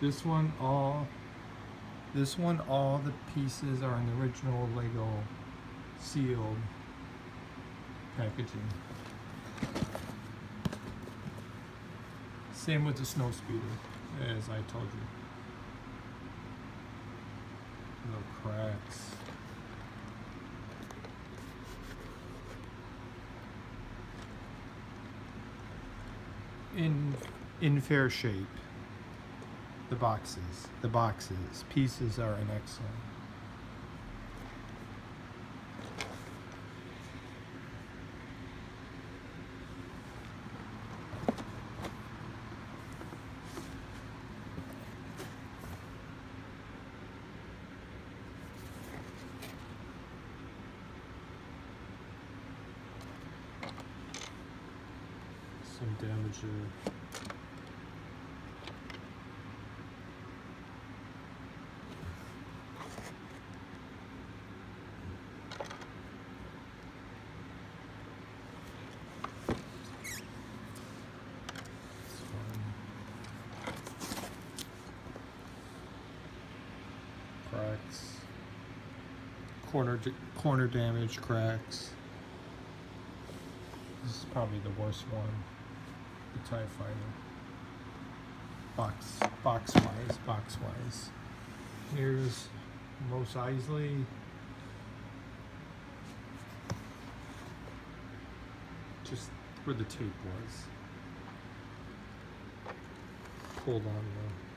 This one, all, this one, all the pieces are in the original Lego sealed packaging. Same with the snow speeder, as I told you. No cracks. In in fair shape. The boxes, the boxes, pieces are in excellent. Some damage. Cracks. Corner corner damage, cracks. This is probably the worst one. The TIE fighter. Box box wise, box wise. Here's Mos Eisley. Just where the tape was. Pulled on the